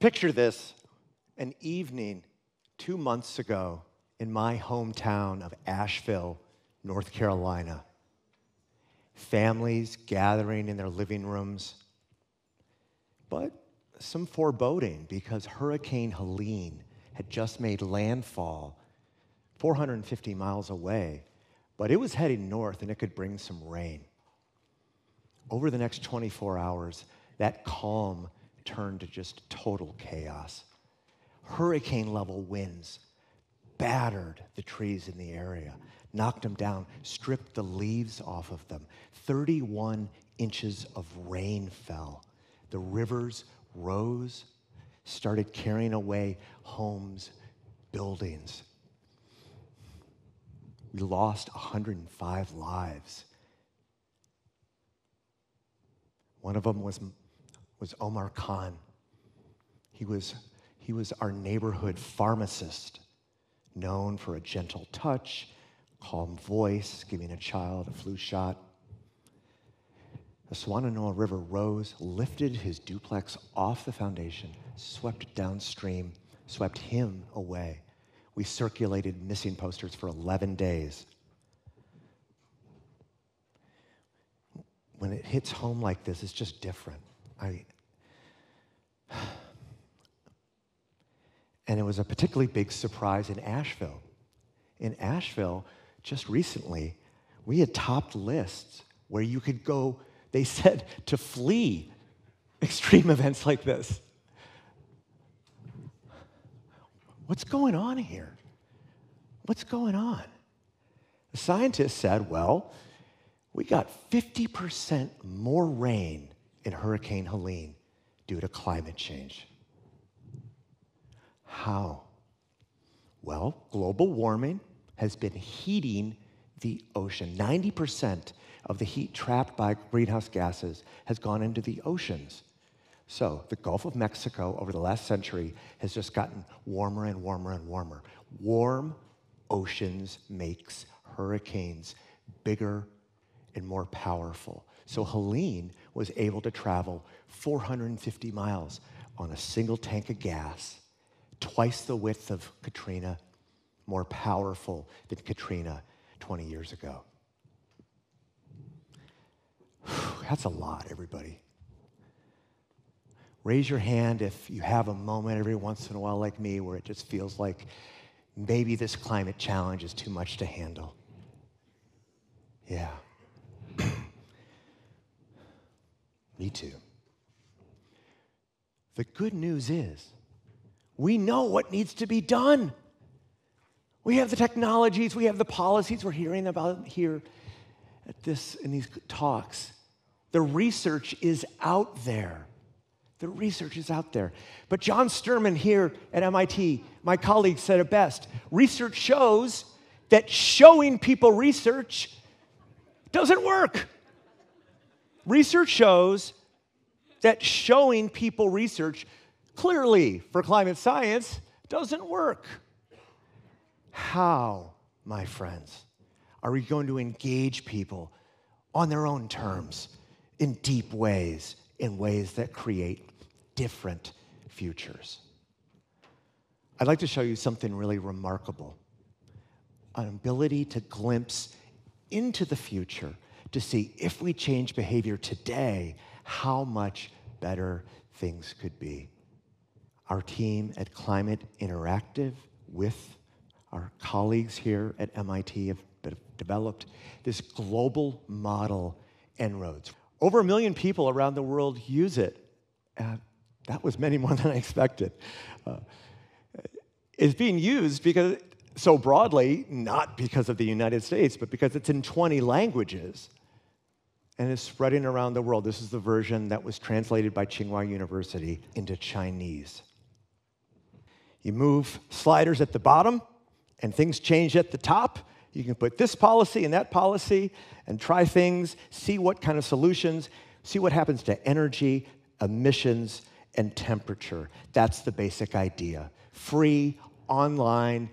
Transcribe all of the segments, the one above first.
Picture this an evening two months ago in my hometown of Asheville, North Carolina. Families gathering in their living rooms, but some foreboding because Hurricane Helene had just made landfall 450 miles away, but it was heading north and it could bring some rain. Over the next 24 hours, that calm turned to just total chaos. Hurricane level winds battered the trees in the area, knocked them down, stripped the leaves off of them. 31 inches of rain fell. The rivers rose, started carrying away homes, buildings. We lost 105 lives. One of them was, was Omar Khan. He was, he was our neighborhood pharmacist, known for a gentle touch, calm voice, giving a child a flu shot. The Swannanoa River rose, lifted his duplex off the foundation, swept downstream, swept him away. We circulated missing posters for 11 days. When it hits home like this, it's just different. I, and it was a particularly big surprise in Asheville. In Asheville, just recently, we had topped lists where you could go, they said, to flee extreme events like this. What's going on here? What's going on? The scientists said, well, we got 50% more rain in Hurricane Helene due to climate change. How? Well, global warming has been heating the ocean. 90% of the heat trapped by greenhouse gases has gone into the oceans. So, the Gulf of Mexico over the last century has just gotten warmer and warmer and warmer. Warm oceans makes hurricanes bigger and more powerful. So, Helene was able to travel 450 miles on a single tank of gas, twice the width of Katrina, more powerful than Katrina 20 years ago. That's a lot, everybody. Raise your hand if you have a moment every once in a while, like me, where it just feels like maybe this climate challenge is too much to handle. Yeah. Me too. The good news is we know what needs to be done. We have the technologies, we have the policies we're hearing about here at this in these talks. The research is out there. The research is out there. But John Sterman here at MIT, my colleague, said it best. Research shows that showing people research doesn't work. Research shows that showing people research clearly for climate science doesn't work. How, my friends, are we going to engage people on their own terms in deep ways, in ways that create different futures. I'd like to show you something really remarkable an ability to glimpse into the future to see if we change behavior today, how much better things could be. Our team at Climate Interactive, with our colleagues here at MIT, have developed this global model, En-ROADS. Over a million people around the world use it. Uh, that was many more than I expected. Uh, it's being used because so broadly, not because of the United States, but because it's in 20 languages and is spreading around the world. This is the version that was translated by Tsinghua University into Chinese. You move sliders at the bottom, and things change at the top. You can put this policy and that policy and try things, see what kind of solutions, see what happens to energy, emissions, and temperature. That's the basic idea. Free, online,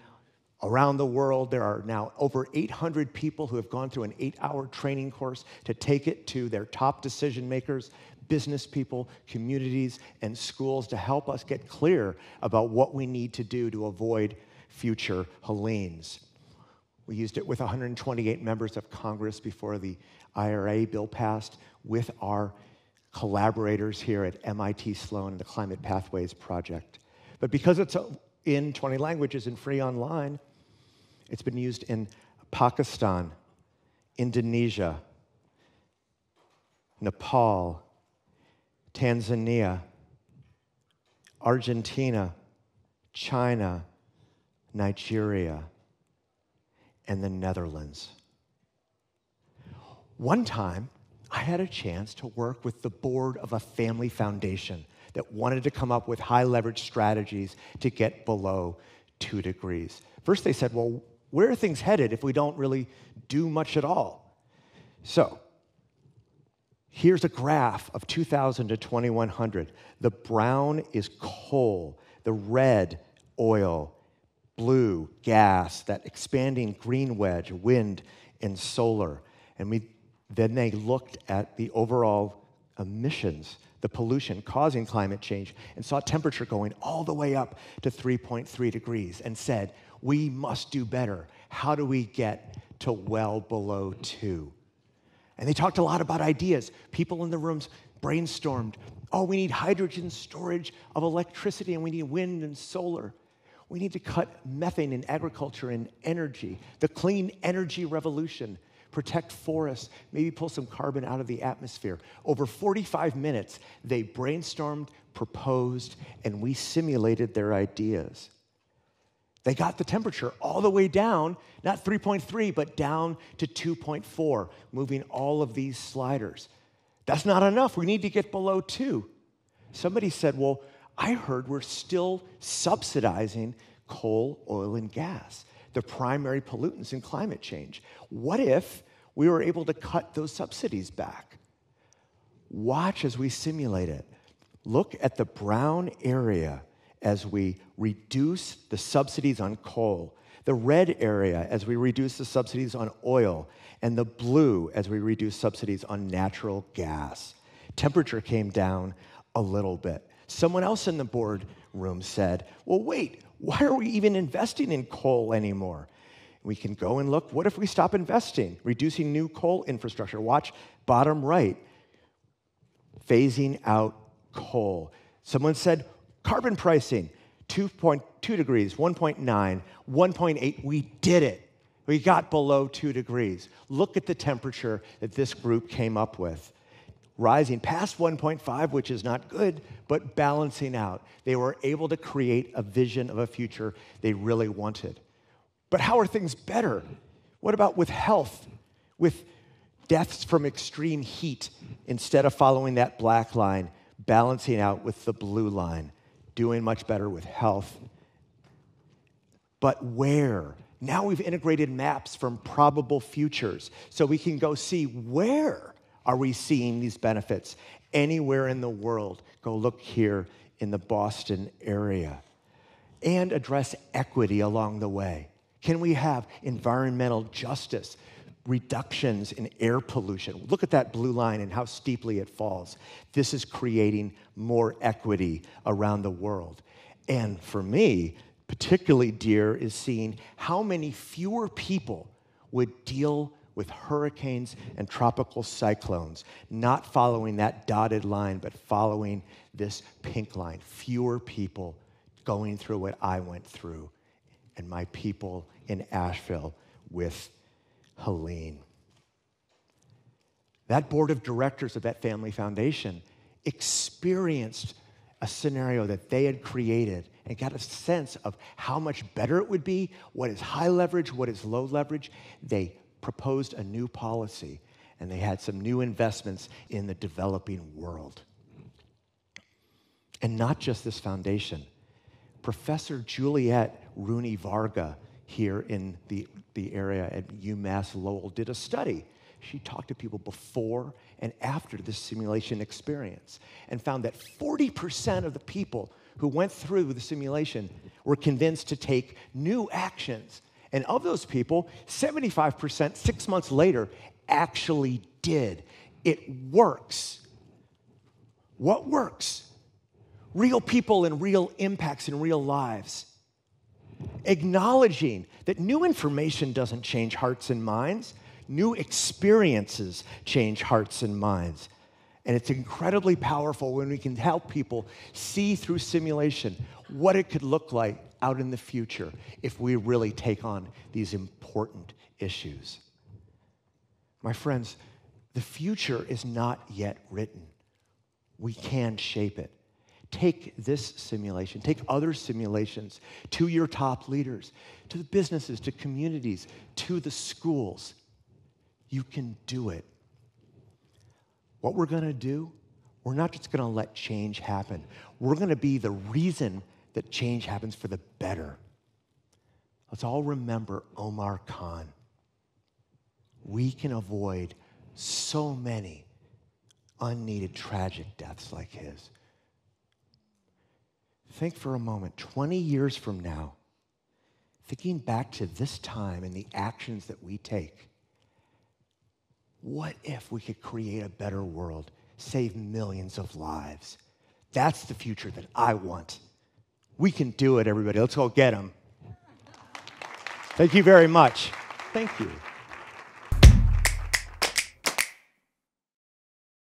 Around the world, there are now over 800 people who have gone through an eight hour training course to take it to their top decision makers, business people, communities, and schools to help us get clear about what we need to do to avoid future Helenes. We used it with 128 members of Congress before the IRA bill passed, with our collaborators here at MIT Sloan and the Climate Pathways Project. But because it's in 20 languages and free online, it's been used in Pakistan, Indonesia, Nepal, Tanzania, Argentina, China, Nigeria, and the Netherlands. One time, I had a chance to work with the board of a family foundation that wanted to come up with high leverage strategies to get below two degrees. First, they said, Well, where are things headed if we don't really do much at all? So, here's a graph of 2000 to 2100. The brown is coal, the red, oil, blue, gas, that expanding green wedge, wind and solar. And we, then they looked at the overall emissions, the pollution causing climate change, and saw temperature going all the way up to 3.3 degrees and said, we must do better. How do we get to well below two? And they talked a lot about ideas. People in the rooms brainstormed oh, we need hydrogen storage of electricity, and we need wind and solar. We need to cut methane in agriculture and energy, the clean energy revolution, protect forests, maybe pull some carbon out of the atmosphere. Over 45 minutes, they brainstormed, proposed, and we simulated their ideas. They got the temperature all the way down, not 3.3, but down to 2.4, moving all of these sliders. That's not enough. We need to get below two. Somebody said, Well, I heard we're still subsidizing coal, oil, and gas, the primary pollutants in climate change. What if we were able to cut those subsidies back? Watch as we simulate it. Look at the brown area as we reduce the subsidies on coal, the red area as we reduce the subsidies on oil, and the blue as we reduce subsidies on natural gas. Temperature came down a little bit. Someone else in the boardroom said, Well, wait, why are we even investing in coal anymore? We can go and look. What if we stop investing, reducing new coal infrastructure? Watch bottom right, phasing out coal. Someone said, Carbon pricing, 2.2 degrees, 1.9, 1.8. We did it. We got below two degrees. Look at the temperature that this group came up with. Rising past 1.5, which is not good, but balancing out. They were able to create a vision of a future they really wanted. But how are things better? What about with health, with deaths from extreme heat, instead of following that black line, balancing out with the blue line? doing much better with health. But where? Now we've integrated maps from probable futures so we can go see where are we seeing these benefits anywhere in the world. Go look here in the Boston area and address equity along the way. Can we have environmental justice? reductions in air pollution. Look at that blue line and how steeply it falls. This is creating more equity around the world. And for me, particularly dear is seeing how many fewer people would deal with hurricanes and tropical cyclones, not following that dotted line, but following this pink line. Fewer people going through what I went through, and my people in Asheville with Helene. That board of directors of that family foundation experienced a scenario that they had created and got a sense of how much better it would be, what is high leverage, what is low leverage. They proposed a new policy and they had some new investments in the developing world. And not just this foundation. Professor Juliet Rooney Varga here in the, the area at UMass Lowell did a study. She talked to people before and after this simulation experience and found that 40% of the people who went through the simulation were convinced to take new actions And of those people, 75% six months later actually did. It works. What works? Real people and real impacts in real lives. Acknowledging that new information doesn't change hearts and minds, new experiences change hearts and minds. And it's incredibly powerful when we can help people see through simulation what it could look like out in the future if we really take on these important issues. My friends, the future is not yet written. We can shape it. Take this simulation, take other simulations to your top leaders, to the businesses, to communities, to the schools. You can do it. What we're going to do, we're not just going to let change happen. We're going to be the reason that change happens for the better. Let's all remember Omar Khan. We can avoid so many unneeded tragic deaths like his. Think for a moment 20 years from now, thinking back to this time and the actions that we take, what if we could create a better world, save millions of lives? That's the future that I want. We can do it, everybody. Let's go get them. Thank you very much. Thank you.